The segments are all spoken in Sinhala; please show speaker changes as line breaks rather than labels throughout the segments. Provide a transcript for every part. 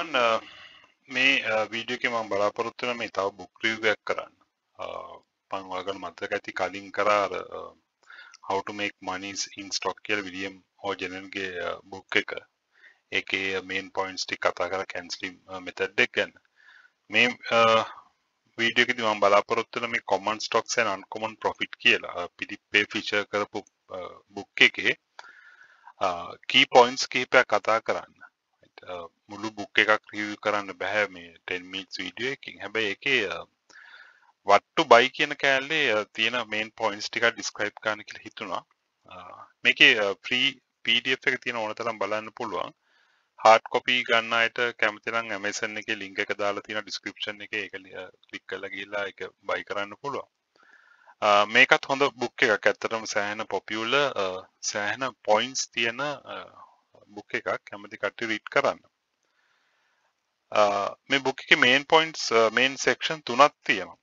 එවන් මේ වීඩියෝ එකේ මම බලාපොරොත්තු වෙන මේ තව බුක් රිවිව් එකක් කරන්න. මම ඔයගොල්ලෝ මතක ඇති කලින් කරා අර how to make money in stock කියලා විලියම් ඕජනන්ගේ බුක් එක. ඒකේ මේන් පොයින්ට්ස් ටික කතා කරලා කැන්සලින් මෙතඩ් එක ගැන. මේ වීඩියෝ එකේදී මම බලාපොරොත්තු වෙන මේ common stocks and uncommon profit කියලා පිලිප්පේ ෆිචර් කරපු බුක් එකේ කී පොයින්ට්ස් කිහිපයක් කතා කරන්න. මුළු බුක් එකක් රිවිව් කරන්න බැහැ මේ 10 මිනිත්ස් වීඩියෝ එකකින්. හැබැයි ඒකේ what to buy කියන කෑල්ලේ තියෙන main points ටික describe කරන්න කියලා හිතුණා. මේකේ free PDF එක තියෙන ඕන තරම් බලන්න පුළුවන්. hard copy ගන්න අයට කැමති නම් Amazon එකේ link එක දාලා තියෙන description එකේ ඒක click කරලා ගිහලා ඒක buy කරන්න පුළුවන්. මේකත් හොඳ බුක් එකක් ඇත්තටම සෑහෙන පොපියුලර් සෑහෙන පොයින්ට්ස් තියෙන බුක් එකක් කැමති කට්ටිය රීඩ් කරන්න. මේ බුක් එකේ මේන් පොයින්ට්ස් මේන් සෙක්ෂන් තුනක් තියෙනවා.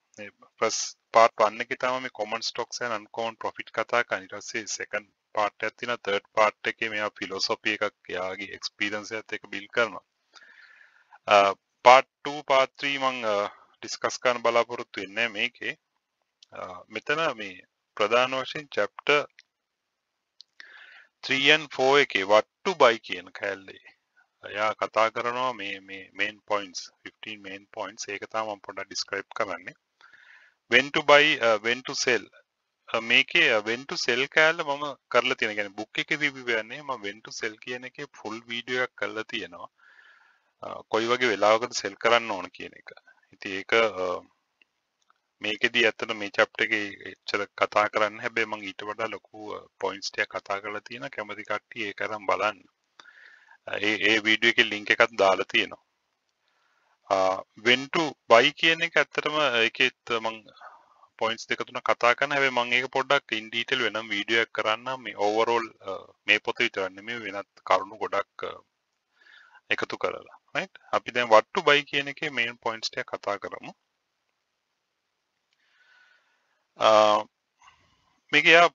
ෆස්ට් පාර්ට් 1 එකේ තමයි මේ common stocks and uncommon profit කතා කරන්නේ. ඊට පස්සේ second පාර්ට් එකක් තියෙනවා. third part එකේ මෙයා philosophy එකක් එයාගේ experience එකත් එක්ක build කරනවා. part 2 part 3 මම ඩිස්කස් කරන්න බලාපොරොත්තු වෙන්නේ මේකේ. මෙතන මේ ප්‍රධාන වශයෙන් chapter 3 and 4 එකේ what to buy කියන කැලේ. එයා කතා කරනවා මේ මේ main points 15 main points. ඒක තමයි මම පොඩ්ඩක් describe කරන්නේ. when to buy uh, when to sell. Uh, මේකේ uh, when to sell කැලේ මම කරලා තියෙන කියන්නේ book එකේ review යන්නේ මම when to sell කියන එකේ full video එකක් කරලා තියෙනවා. Uh, කොයි වගේ වෙලාවකද sell කරන්න ඕන කියන එක. ඉතින් ඒක uh, මේකෙදී ඇත්තට මේ chapter එකේ එච්චර කතා කරන්න හැබැයි මම ඊට වඩා ලොකු uh, points ටිකක් කතා කරලා තියෙනවා. කැමති කට්ටිය ඒක අරන් බලන්න. Uh, ඒ ඒ වීඩියෝ එකේ link එකක් දාලා තියෙනවා. Uh, when to buy කියන එක ඇත්තටම ඒකෙත් මම points දෙක තුනක් කතා කරන. හැබැයි මම ඒක පොඩ්ඩක් in detail වෙනම වීඩියෝ එකක් කරන්න. මේ overall මේ පොත විතරක් නෙමෙයි වෙනත් කරුණු ගොඩක් එකතු කරලා. Right? අපි දැන් what to buy කියන එකේ main points ටික කතා කරමු. මේක යා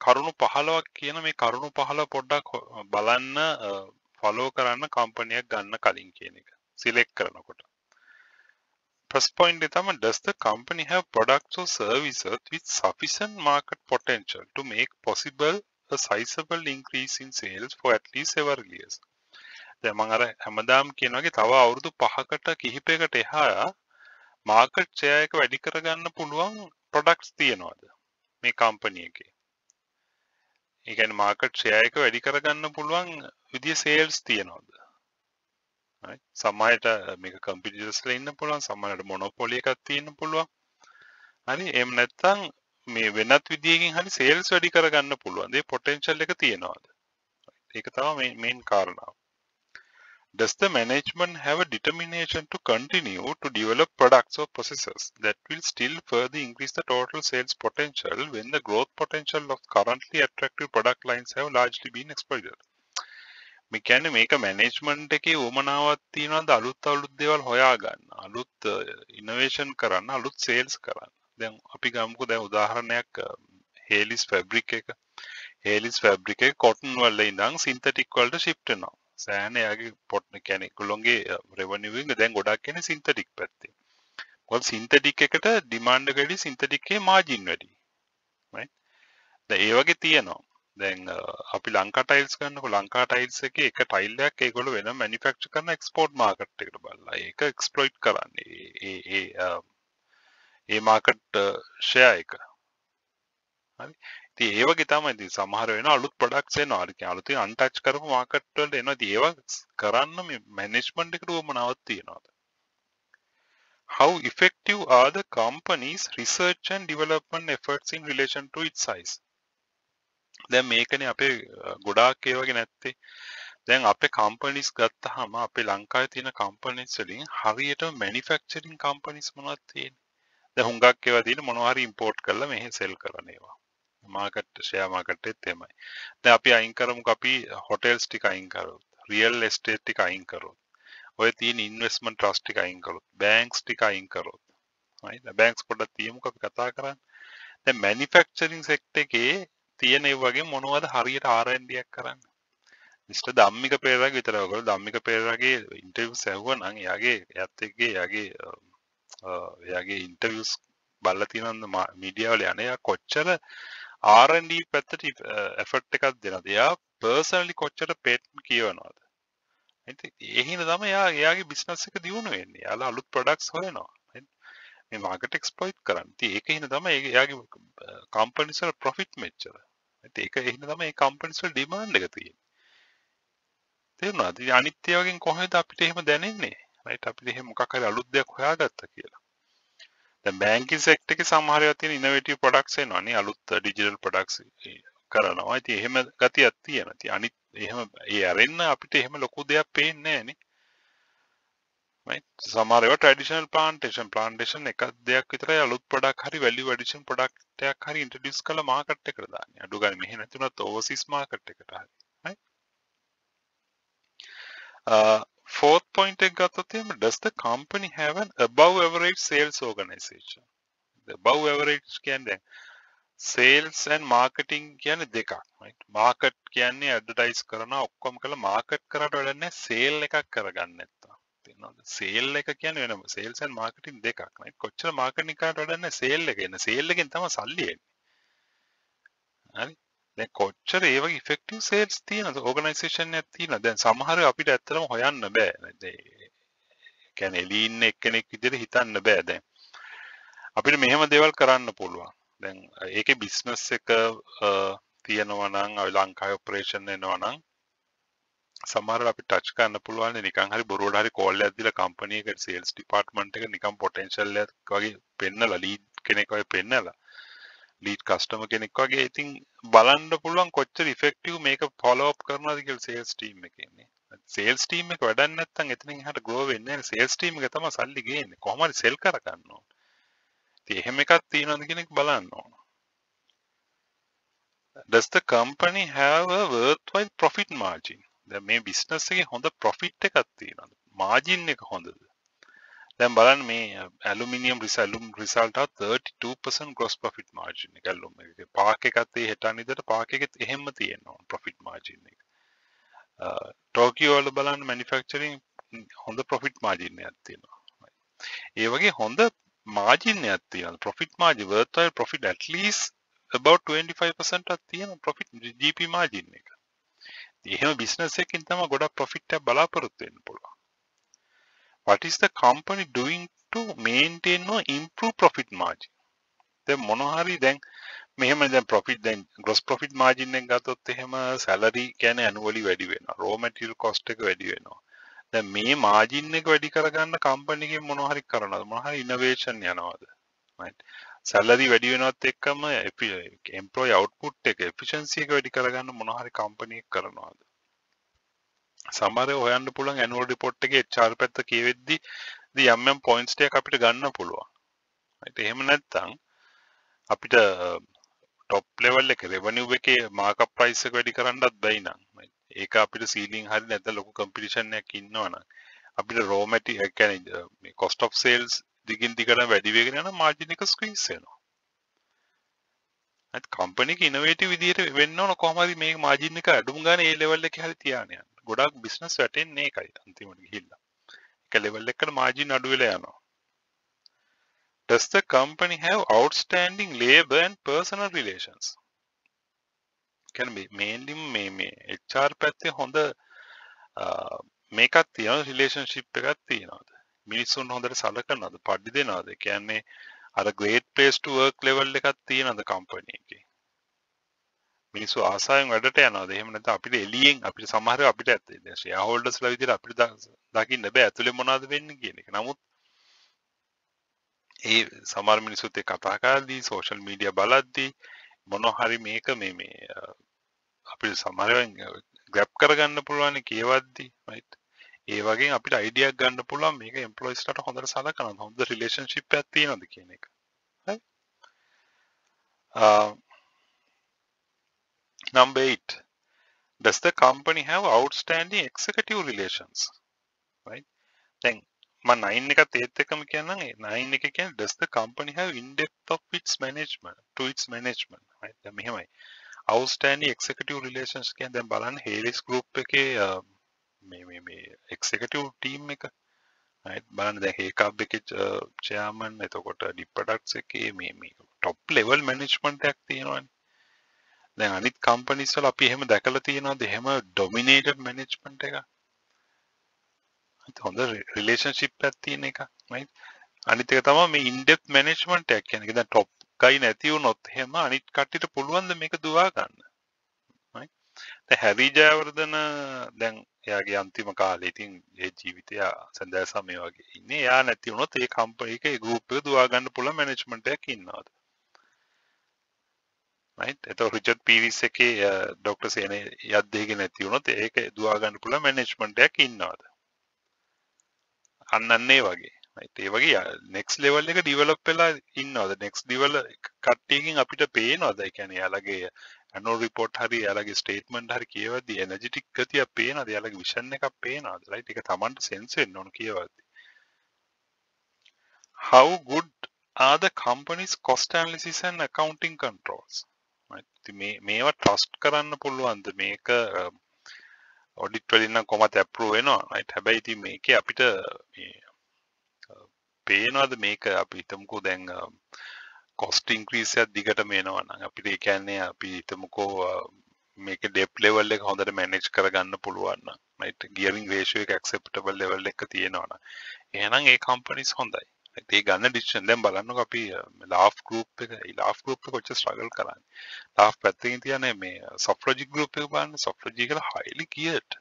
කරුණු පහලවක් කියන මේ කරුණු පහල පොඩ්ඩක් බලන්න ෆලෝ කරන්න කම්පනියක් ගන්න කලින් කියන එක. සිලෙක්ට් කරනකොට. First point එක තමයි does the company have products or services with sufficient market potential to make possible a sizable increase in sales for at least several years? දැන් මම අර හැමදාම කියන වගේ තව අවුරුදු 5කට කිහිපයකට එහා මාකට් ෂෙයා එක වැඩි කරගන්න පුළුවන් ප්‍රොඩක්ට්ස් තියෙනවද මේ කම්පනි එකේ? ඒ කියන්නේ මාකට් ෂෙයා එක වැඩි කරගන්න පුළුවන් විදිය සේල්ස් තියෙනවද? right සමහරට මේක කම්පිටිටර්ස්ලා ඉන්න පුළුවන් සමහරට මොනොපොලි එකක් තියෙන්න පුළුවන්. හරි එහෙම නැත්නම් මේ වෙනත් විදියකින් හරි සේල්ස් වැඩි කරගන්න පුළුවන්. ඒ පොටෙන්ෂල් එක තියෙනවද? ඒක තමයි මේන් කාරණාව. Does the management have a determination to continue to develop products or processes that will still further increase the total sales potential when the growth potential of currently attractive product lines have largely been exploited? මේ කියන්නේ මේක මැනේජ්මන්ට් එකේ උවමනාවක් තියනවාද අලුත් අලුත් දේවල් හොයාගන්න අලුත් ඉනෝවේෂන් කරන්න අලුත් සේල්ස් කරන්න දැන් අපි ගමුකෝ දැන් උදාහරණයක් හේලිස් ෆැබ්‍රික් එක හේලිස් ෆැබ්‍රික් එක කොටන් වල ඉඳන් සින්තටික් වලට ෂිෆ්ට් වෙනවා සෑහෙන එයාගේ පොට් කියන්නේ ඒගොල්ලොන්ගේ රෙවෙනියු එක දැන් ගොඩක් එන්නේ සින්තටික් පැත්තේ. මොකද සින්තටික් එකට ඩිමාන්ඩ් එක වැඩි සින්තටික් එකේ මාජින් වැඩි. right? දැන් ඒ වගේ තියෙනවා. දැන් uh, අපි ලංකා ටයිල්ස් ගන්නකො ලංකා ටයිල්ස් එකේ එක ටයිල් එකක් ඒගොල්ලෝ වෙනම මැනුෆැක්චර් කරන එක්ස්පෝර්ට් මාකට් එකට බලලා ඒක එක්ස්ප්ලොයිට් කරන්නේ. ඒ ඒ uh, ඒ මාකට් ෂෙයා uh, එක. හරි. ඉතින් ඒ වගේ තමයි ඉතින් සමහර වෙන අලුත් ප්‍රොඩක්ට්ස් එනවා. අර කියන්නේ අලුතින් අන්ටච් කරපු මාකට් වලට එනවා. ඉතින් ඒවා කරන්න මේ මැනේජ්මන්ට් එකට උවමනාවක් තියෙනවා. How effective are the company's research and development efforts in relation to its size? දැන් මේකනේ අපේ ගොඩාක් ඒ වගේ නැත්තේ. දැන් අපේ කම්පනීස් ගත්තාම අපේ ලංකාවේ තියෙන කම්පනීස් වලින් හරියට මැනුෆැක්චරින් කම්පනීස් මොනවද තියෙන්නේ? දැන් හුඟක් ඒවා තියෙන මොනවා හරි ඉම්පෝර්ට් කරලා මෙහෙ සෙල් කරන ඒවා. මාකට් ෂෙයා මාකට් එකත් එහෙමයි. දැන් අපි අයින් කරමුකෝ අපි හොටෙල්ස් ටික අයින් කරොත්, රියල් එස්ටේට් ටික අයින් කරොත්, ඔය තියෙන ඉන්වෙස්ට්මන්ට් ට්‍රස්ට් ටික අයින් කරොත්, බැංක්ස් ටික අයින් කරොත්. right? බැංක්ස් පොඩ්ඩක් තියමුකෝ අපි කතා කරන්නේ. දැන් මැනුෆැක්චරින් සෙක්ටර් එකේ තියෙන ඒ වගේ මොනවද හරියට R&D එකක් කරන්නේ? මිස්ටර් ධම්මික පෙරේරාගේ විතරයි ඔයගොල්ලෝ ධම්මික පෙරේරාගේ ඉන්ටර්වියුස් ඇහුවා නම් එයාගේ එයාත් එක්කේ එයාගේ එයාගේ ඉන්ටර්වියුස් බලලා තියෙනවද මීඩියා වල යන එයා කොච්චර R&D පැත්තට uh, එෆර්ට් එකක් දෙනවද එයා පර්සනලි කොච්චර පේටන්ට් කියවනවද? ඉතින් ඒ හින්දා තමයි එයා එයාගේ බිස්නස් එක දියුණු වෙන්නේ. එයාලා අලුත් ප්‍රොඩක්ට්ස් හොයනවා. මේ මාකට් එක්ස්ප්ලොයිට් කරන්න. ඉතින් ඒක හින්දා තමයි එයාගේ uh, කම්පනිස් වල ප්‍රොෆිට් මෙච්චර. ඉතින් ඒක ඒ හින්දා තමයි මේ කම්පනිස් වල ඩිමාන්ඩ් එක තියෙන්නේ. තේරුණාද? අනිත් ඒවාගෙන් කොහෙද අපිට එහෙම දැනෙන්නේ? රයිට් අපිට එහෙම මොකක් හරි අලුත් දෙයක් හොයාගත්තා කියලා. දැන් බැංකින් සෙක්ටර් එකේ සමහර ඒවා තියෙන ඉනෝවේටිව් ප්‍රොඩක්ට්ස් එනවනේ අලුත් ඩිජිටල් ප්‍රොඩක්ට්ස් කරනවා. ඉතින් එහෙම ගතියක් තියෙනවා. ඉතින් අනිත් එහෙම ඒ අරෙන්න අපිට එහෙම ලොකු දෙයක් පේන්නේ නැහනේ right? සමහර ඒවා ට්‍රැඩිෂනල් ප්ලාන්ටේෂන් ප්ලාන්ටේෂන් එක දෙයක් විතරයි අලුත් ප්‍රොඩක්ට් හරි වැලියු ඇඩිෂන් ප්‍රොඩක්ට් එකක් හරි ඉන්ට්‍රොඩියුස් කරලා මාකට් එකට දාන්නේ. අඩු ගන්න මෙහෙ නැතුණත් ඕවර්සීස් මාකට් එකට හරි. Uh, fourth point එක ගත්තොත් එහෙම does the company have an above average sales organization? The above average කියන්නේ sales and marketing කියන්නේ දෙකක් right? Market කියන්නේ advertise කරනවා ඔක්කොම කළා market කරාට වැඩක් නැහැ sale එකක් කරගන්න නැත්තම්. තේරෙනවද? Sale එක කියන්නේ වෙනම. Sales and marketing දෙකක් right? කොච්චර marketing කරාට වැඩක් නැහැ sale එක එන්න sale එකෙන් තමයි සල්ලි එන්නේ. හරි? දැන් කොච්චර ඒ වගේ ඉෆෙක්ටිව් සේල්ස් තියෙනවද? ඕගනයිසේෂන් එකක් තියෙනවද? දැන් සමහර අපිට ඇත්තටම හොයන්න බෑ. ඒ කියන්නේ එළි ඉන්න එක්කෙනෙක් විදිහට හිතන්න බෑ. දැන් අපිට මෙහෙම දේවල් කරන්න පුළුවන්. දැන් ඒකේ බිස්නස් එක තියෙනවා නම් ලංකාවේ ඔපරේෂන් එනවා නම් සමහරවල් අපිට ටච් කරන්න පුළුවන් නිකන් හරි බොරුවට හරි කෝල් එකක් දීලා කම්පැනි එකට සේල්ස් ඩිපාර්ට්මන්ට් එක නිකන් පොටෙන්ෂල් එකක් වගේ පෙන්නලා ලීඩ් කෙනෙක් වගේ පෙන්නලා ලීඩ් කස්ටම කෙනෙක් වගේ. ඉතින් බලන්න පුළුවන් කොච්චර ඉෆෙක්ටිව් මේක ෆලෝ අප් කරනවද කියලා සේල්ස් ටීම් එකේ ඉන්නේ සේල්ස් ටීම් එක වැඩක් නැත්නම් එතනින් එහාට ග්‍රෝ වෙන්නේ නැහැ. සේල්ස් ටීම් එක තමයි සල්ලි ගේන්නේ. කොහොම හරි සෙල් කරගන්න ඕන. ඉතින් එහෙම එකක් තියෙනවද කියන එක බලන්න ඕන. Does the company have a worthwhile profit margin? දැන් මේ බිස්නස් එකේ හොඳ ප්‍රොෆිට් එකක් තියෙනවද? මාජින් එක හොඳද? දැන් බලන්න මේ ඇලුමිනියම් රිසල්ලුම් රිසල්ට් එක 32% gross profit margin එක ඇලුම් එකේ පාක් එකත් ඒ හෙටන් ඉදට පාක් එකෙත් එහෙම්ම තියෙනවා profit margin එක ටෝකියෝ වල බලන්න manufacturing හොඳ profit margin එකක් තියෙනවා ඒ වගේ හොඳ margin එකක් තියෙනවා profit margin worthwhile profit at least about 25% එකක් තියෙන profit GP margin එක. එහෙම business එකකින් තමයි ගොඩක් profit එකක් බලාපොරොත්තු වෙන්න පුළුවන්. What is the company doing to maintain or improve profit margin? දැන් මොන හරි දැන් මෙහෙම දැන් profit දැන් gross profit margin එක ගත්තොත් එහෙම salary කියන්නේ annually වැඩි වෙනවා. raw material cost එක වැඩි වෙනවා. දැන් මේ margin එක වැඩි කරගන්න company එකෙන් මොන හරි කරනවද? මොන හරි innovation යනවද? right? salary වැඩි වෙනවත් එක්කම employee output එක efficiency එක වැඩි කරගන්න මොන හරි company එක කරනවද? සමහර හොයන්න පුළුවන් ඇනුවල් රිපෝට් එකේ HR පැත්ත කියවෙද්දි දී යම් යම් පොයින්ට්ස් ටික අපිට ගන්න පුළුවන්. ඒත් එහෙම නැත්නම් අපිට টপ ලෙවල් එකේ රෙවෙනියු එකේ මාකප් ප්‍රයිස් එක වැඩි කරන්නත් බැයි නම් ඒක අපිට සීලින් හරි නැත්නම් ලොකු කම්පිටිෂන් එකක් ඉන්නවනම් අපිට රෝ මැටි කියන්නේ මේ cost of sales දිගින් දිගටම වැඩි වෙගෙන යන මාර්ජින් එක ස්ක්වීස් වෙනවා. අත් කම්පැනි එක ඉනෝවේටිව් විදිහට වෙන්න ඕන කොහොම හරි මේ මාර්ජින් එක අඩුම ගානේ ඒ ලෙවල් එකේ හරි තියාගෙන යන්න. ගොඩක් බිස්නස් වැටෙන්නේ ඒකයි අන්තිමට ගිහිල්ලා. එක ලෙවල් එකකට මාජින් අඩු වෙලා යනවා. Does the company have outstanding labor and personal relations? කියන්නේ mainly මේ මේ HR පැත්තේ හොඳ මේකක් තියෙනවා රිලේෂන්ෂිප් එකක් තියෙනවාද? මිනිස්සුන් හොඳට සලකනවාද? පඩි දෙනවාද? කියන්නේ අර great place to work level එකක් තියෙනවද කම්පැනි එකේ? මිනිස්සු ආසාවෙන් වැඩට යනවාද එහෙම නැත්නම් අපිට එළියෙන් අපිට සමහර අපිට ඇත්තේ. දැන් ෂෙයා හෝල්ඩර්ස්ලා විදිහට අපිට දකින්න බෑ ඇතුලේ මොනවද වෙන්නේ කියන එක. නමුත් ඒ සමහර මිනිස්සුත් එක්ක කතා කරද්දී සෝෂල් මීඩියා බලද්දී මොන හරි මේක මේ මේ අපිට සමහරවෙන් ග්‍රැබ් කරගන්න පුළුවන් කියවද්දී right? ඒ වගේ අපිට අයිඩියක් ගන්න පුළුවන් මේක එම්ප්ලොයිස්ලට හොඳට සලකනවා. හොඳ රිලේෂන්ෂිප් එකක් තියෙනවද කියන එක. right? Number eight, does the company have outstanding executive relations? Right? දැන් මම 9 එකත් ඒත් එකම කියන්නම් 9 එක කියන්නේ does the company have in depth of its management to its management right දැන් මෙහෙමයි අවුස්ටෑන්ඩි එක්සකටව රිලේෂන්ස් කිය දැන් බලන්න හේලිස් ගරුප් එක මේ එක්සකටව ටීම් එක බලන්න දැ ඒකාබ් එක චයාමන් එතකොට ඩිප්පඩක්ස් එක මේ ටොප් ලෙවල් මැනිස්මන්ටක් තියෙනවන් දැන් අනිත් කම්පනිස්වල අපි එහෙම දැකලා තියෙනවා දෙහෙම ඩොමිනේටඩ් මැනේජ්මන්ට් එක හොඳ රිලේෂන්ශිප් එකක් තියෙන එක right? අනිත් එක තමයි මේ ඉන්ඩෙප් මැනේජ්මන්ට් එකක් කියන්නේ. දැන් টොප් ගයි නැති වුණොත් එහෙම අනිත් කට්ටියට පුළුවන් ද මේක දුවා ගන්න? right? දැන් හැරි ජයවර්ධන දැන් එයාගේ අන්තිම කාලේ ඉතින් ඒ ජීවිතය සඳහා සමය වගේ ඉන්නේ. එයා නැති වුණොත් ඒ කම්පනි එක ඒ ගෲප් එක දුවා ගන්න පුළුවන් මැනේජ්මන්ට් එකක් ඉන්නවද? Right එතකොට රිචඩ් පීරිස් එකේ ඩොක්ටර් සේනේ යද්දේක නැති වුණොත් ඒක දුවා ගන්න පුළුවන් මැනේජ්මන්ට් එකක් ඉන්නවද? අන්න අන්නේ වගේ. right ඒ වගේ next level එක develop වෙලා ඉන්නවද? next level කට්ටියකින් අපිට පේනවද? ඒ කියන්නේ යාලගේ annual report හරි යාලගේ statement හරි කියවද්දි energetic ගතිය පේනවද? යාලගේ vision එකක් පේනවද? right? ඒක Tamanට sense වෙන්න ඕන කියවද්දි. How good are the company's cost analysis and accounting controls? මේ මේවා ට්‍රස්ට් කරන්න පුළුවන්ද? මේක ඔඩිට් වලින් නම් කොහොමද ඇප්‍රූව් වෙනවා. රයිට් හැබැයි ඉතින් මේකේ අපිට මේ පේනවද මේක? අපි හිතමුකෝ දැන් කොස්ට ඉන්ක්‍රීස් එකක් දිගටම එනවා නම් අපිට ඒ කියන්නේ අපි හිතමුකෝ මේක ඩෙප් ලෙවල් එක හොඳට මැනේජ් කරගන්න පුළුවන් නම් රයිට් ගියරින් රේෂියෝ එක ඇක්සෙප්ටබල් ලෙවල් එකක තියෙනවා නම්. එහෙනම් ඒ කම්පනීස් හොඳයි. Uh, ඒ ගන්න ඩිසිෂන් දැන් බලන්නකො අපි ලාෆ් ගෲප් එක. ලාෆ් ගෲප් එක කොච්චර ස්ට්‍රගල් කරන්නේ? ලාෆ් පැත්තකින් තියන්නේ මේ uh, සොෆ්ට්ලොජික් ගෲප් එක බලන්න. සොෆ්ට්ලොජික් එක හයිලි ගියර්ඩ්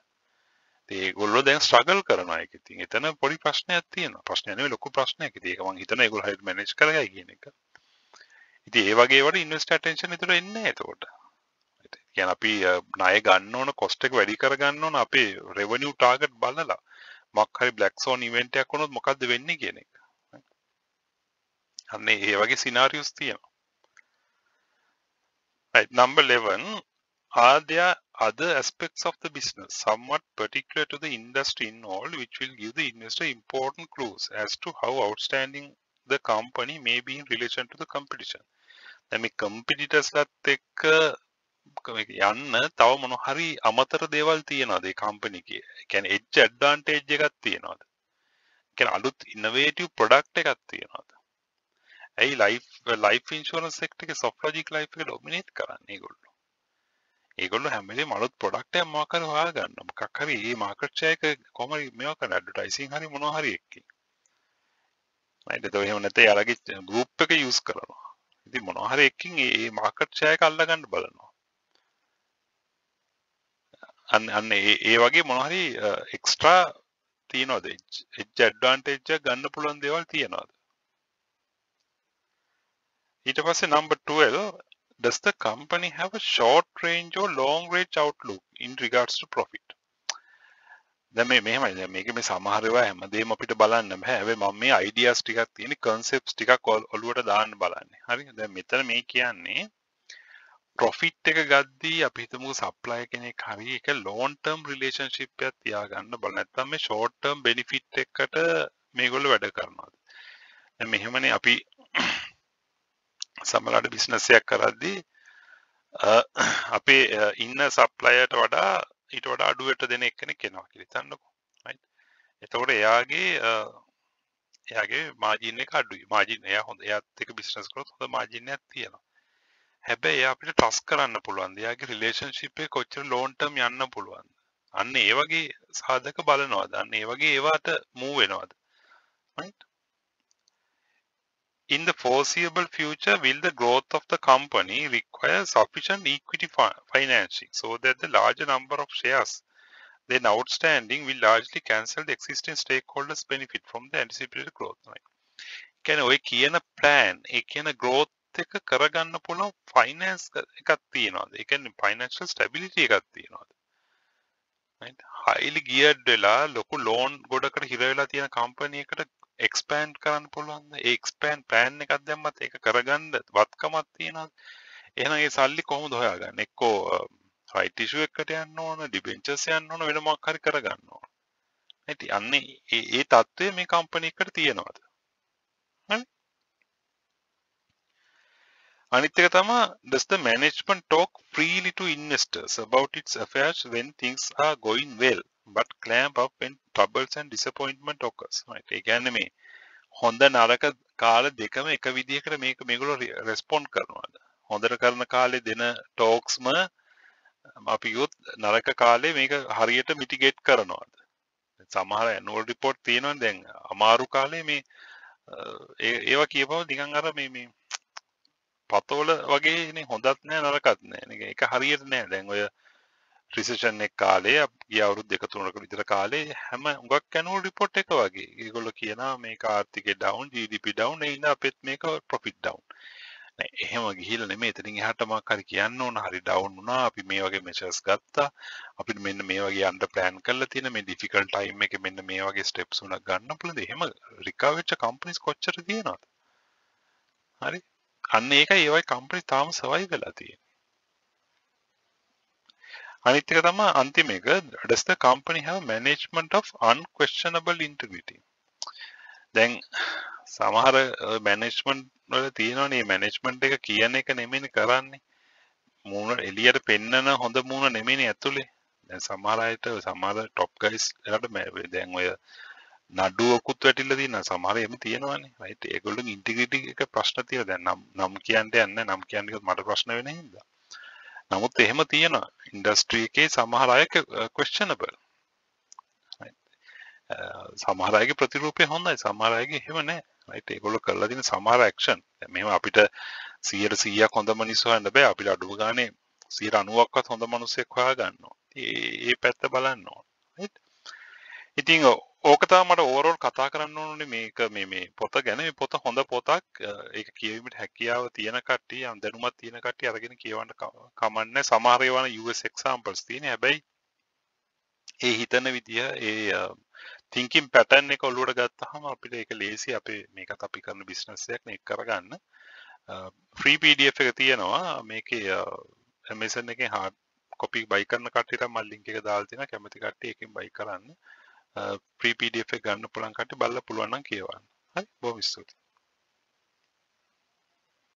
ඒගොල්ලෝ දැන් ස්ට්‍රගල් කරනවා. ඒක ඉතින් එතන පොඩි ප්‍රශ්නයක් තියෙනවා. ප්‍රශ්නයක් නෙවෙයි ලොකු ප්‍රශ්නයක්. ඉතින් ඒක මම හිතනවා ඒගොල්ලෝ හරියට මැනේජ් කරගයි කියන එක. ඉතින් ඒ වගේ වල ඉන්වෙස්ටර් ඇටෙන්ෂන් විතර එන්නේ නැහැ එතකොට. කියන්නේ අපි uh, ණය ගන්න ඕන කොස්ට් එක වැඩි කරගන්න ඕන අපේ රෙවෙනියු ටාගට් බලලා. මොකක් හරි බ්ලැක් සෝන් ඉවෙන්ට් එකක් වුණොත් මොකද්ද වෙන්නේ කියන එක. අන්න ඒ වගේ සිනාරියෝස් තියෙනවා. Right, number 11 are there other aspects of the business somewhat particular to the industry involved which will give the investor important clues as to how outstanding the company may be in relation to the competition. දැන් මේ කම්පිටිටර්ස්ලත් එක්ක යන්න තව මොන හරි අමතර දේවල් තියනවාද ඒ කම්පැනි එකේ? ඒ කියන්නේ එජ් ඇඩ්වාන්ටේජ් එකක් තියනවාද? ඒ කියන්නේ අලුත් ඉනෝවේටිව් ප්‍රොඩක්ට් එකක් තියනවාද? ඇයි ලයිෆ් ලයිෆ් ඉන්ෂුරන්ස් සෙක්ටර් එකේ සොෆ්ට්ලොජික් ලයිෆ් එක ඩොමිනේට් කරන්නේ ඒගොල්ලෝ. ඒගොල්ලෝ හැම වෙලේම අලුත් ප්‍රොඩක්ට් එකක් මොකක් හරි හොයාගන්නවා. මොකක් හරි මේ මාකට් ෂෙයාර් එක කොහොම හරි මේවා කරන ඇඩ්වර්ටයිසින් හරි මොනවා හරි එක්කේ. right ඒක එහෙම නැත්නම් යාළගේ ගෲප් එක යූස් කරනවා. ඉතින් මොනවා හරි එකකින් මේ මාකට් ෂෙයාර් එක අල්ලගන්න බලනවා. අන්න අන්න ඒ ඒ වගේ මොනවා හරි එක්ස්ට්‍රා තියනවාද? එජ් ඇඩ්වාන්ටේජ් එක ගන්න පුළුවන් දේවල් තියනවාද? ඊට පස්සේ number 12 does the company have a short range or long range outlook in regards to profit? දැන් මේ මෙහෙමයි. දැන් මේක මේ සමහර ඒවා හැමදේම අපිට බලන්න බෑ. හැබැයි මම මේ අයිඩියාස් ටිකක් තියෙන කන්සෙප්ට්ස් ටිකක් ඔලුවට දාන්න බලන්නේ. හරි දැන් මෙතන මේ කියන්නේ ප්‍රොෆිට් එක ගද්දී අපි හිතමු සප්ලයි කෙනෙක් හරි එක ලෝන් ටර්ම් රිලේෂන්ෂිප් එකක් තියාගන්න බල නැත්නම් මේ ෂෝට් ටර්ම් බෙනිෆිට් එකකට මේගොල්ලෝ වැඩ කරනවා දැන් මෙහෙමනේ අපි සමලාට බිස්නස් එකක් කරද්දී අපේ ඉන්න සප්ලයර්ට වඩා ඊට වඩා අඩුවට දෙන එක්කෙනෙක් එනවා කියලා හිතන්නකෝ. right? එතකොට එයාගේ එයාගේ මාජින් එක අඩුයි. මාජින් එයා හොඳ එයාත් එක්ක බිස්නස් කරොත් හොඳ මාජින් එකක් තියෙනවා. හැබැයි එයා අපිට ට්‍රස් කරන්න පුළුවන්. එයාගේ රිලේෂන්ෂිප් එක කොච්චර ලෝන් ටර්ම් යන්න පුළුවන්. අන්න ඒ වගේ සාධක බලනවාද? අන්න ඒ වගේ ඒවට මූව් වෙනවද? right? In the foreseeable future, will the growth of the company require sufficient equity financing so that the larger number of shares then outstanding will largely cancel the existing stakeholders benefit from the anticipated growth? කියන්නේ ඔය කියන plan, ඒ කියන growth එක කරගන්න පුළුවන් finance එකක් තියෙනවාද? ඒ කියන්නේ financial stability එකක් තියෙනවාද? right highly geared වෙලා ලොකු loan ගොඩකට හිර වෙලා තියෙන company එකට එක්ස්පෑන්් කරන්න පුළුවන්ද ඒක්ස්පෑන් පෑන් එකක් දැම්මත් එක කරගන්න වත්කමත් තියෙනත් එනගේ සල්ලි කොහොම දොයාගන්න එක්කෝ um, හයිටිෂුව එකට යන්න ඕන ඩිබෙන්චස් යන්න ඕන වෙන මක්හරි කරගන්න ඕන. ඇති අන්නේ ඒ තත්ත්වය මේ කම්පනය එකට තියෙනවාද? අනිත්‍යක තමා does the management talk freely to investors about its affairs when things are going well? But clamp up when troubles and disappointment occurs. Right ඒ කියන්නේ මේ හොඳ නරක කාල දෙකම එක විදිහකට මේක මේගොල්ලෝ රෙස්පොන්ඩ් කරනවාද? හොඳට කරන කාලේ දෙන ටෝක්ස්ම අපි යොත් නරක කාලේ මේක හරියට මිටිගේට් කරනවාද? සමහර ඇනුවල් රිපෝට් තියෙනවා දැන් අමාරු කාලේ මේ ඒවා කියපම නිකන් අර මේ මේ පතෝල වගේනේ හොඳත් නෑ නරකත් නෑ. එක හරියට නෑ. දැන් ඔය රිසෙෂන් එක කාලේ ගිය අවුරුදු දෙක තුනක විතර කාලේ හැම උඟක් ඇනුවල් රිපෝට් එක වගේ. ඒගොල්ලෝ කියනවා මේක ආර්ථිකය ඩවුන් GDP ඩවුන් ඒ ඉඳලා අපිත් මේක ප්‍රොෆිට් ඩවුන් නෑ එහෙම ගිහිල්ලා නෙමෙයි. එතනින් එහාට මොකක් හරි කියන්න ඕන හරි ඩවුන් වුණා අපි මේ වගේ මෙෂර්ස් ගත්තා. අපිට මෙන්න මේ වගේ අන්ඩර් ප්ලෑන් කරලා තියෙන මේ ඩිෆිකල්ට් ටයිම් එකේ මෙන්න මේ වගේ ස්ටෙප්ස් උනක් ගන්න පුළුවන්ද? එහෙම රිකවර් වෙච්ච කම්පනීස් කොච්චර තියෙනවද? හරි. අන්න ඒකයි ඒවයි කම්පනි තාම සවයි වෙලා තියෙන්නේ. අනිත් එක තමයි අන්තිම එක. Does the company have management of unquestionable integrity. දැන් සමහර මැනේජ්මන්ට් වල තියෙනවනේ. මැනේජ්මන්ට් එක කියන එක නෙමෙයිනේ කරන්නේ. මූණ එළියට පෙන්නන හොඳ මූණ නෙමෙයිනේ ඇතුලේ. දැන් සමහර අයට සමහර টপ ගයිස් එකට දැන් ඔය නඩුවකුත් වැටිලා තියෙනවා. සමහර එමෙ තියෙනවානේ. රයිට් ඒගොල්ලෝගේ ඉන්ටිග්‍රිටි එක ප්‍රශ්න තියෙනවා දැන් නම් නම් කියන්න යන්නේ. නම් කියන්නේ මට ප්‍රශ්න වෙන හින්දා. නමුත් එහෙම තියෙනවා. ඉන්ඩස්ට්‍රි එකේ සමහර අය ක්වෙස්චනබල් සමහර අයගේ ප්‍රතිරූපය හොඳයි. සමහර අයගේ එහෙම නැහැ රයිට් ඒගොල්ලෝ කරලා තියෙන සමහර ඇක්ෂන් මෙහෙම අපිට 100ට 100ක් හොඳ මිනිස්සු හොයන්න බෑ. අපිට අඩුව ගානේ 190ක්වත් හොඳ මිනිස්සෙක් හොයා ගන්නවා ඒ ඒ පැත්ත බලන්න ඕන. රයිට් ඉතින් ඕක තමයි මට ඕවරෝල් කතා කරන්න ඕනේ මේක මේ මේ පොත ගැන. මේ පොත හොඳ පොතක්. ඒක කියවීමට හැකියාව තියෙන කට්ටිය යම් දැනුමක් තියෙන කට්ටිය අරගෙන කියවන්න කමන්නේ. සමහර ඒවා US examples තියෙන හැබැයි ඒ හිතන විදිය ඒ thinking pattern එක ඔලුවට ගත්තාම අපිට ඒක ලේසි. අපේ මේකත් අපි කරන බිස්නස් එකක් නේ කරගන්න. free pdf එක තියෙනවා. මේකේ Amazon එකේ hard copy buy කරන කට්ටියට මම link එක දාලා තියෙනවා. කැමති කට්ටිය එකෙන් buy කරන්න. ප්‍රී පීඩිඑෆ් එක ගන්න පුළුවන් කට්ටිය බලලා පුළුවන් නම් කියවන්න. හරි බොහොම ස්තුතියි.